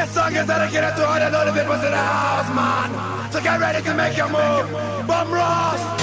This song is dedicated to all the little people in the house, man. So get ready to make your move. Bum Ross.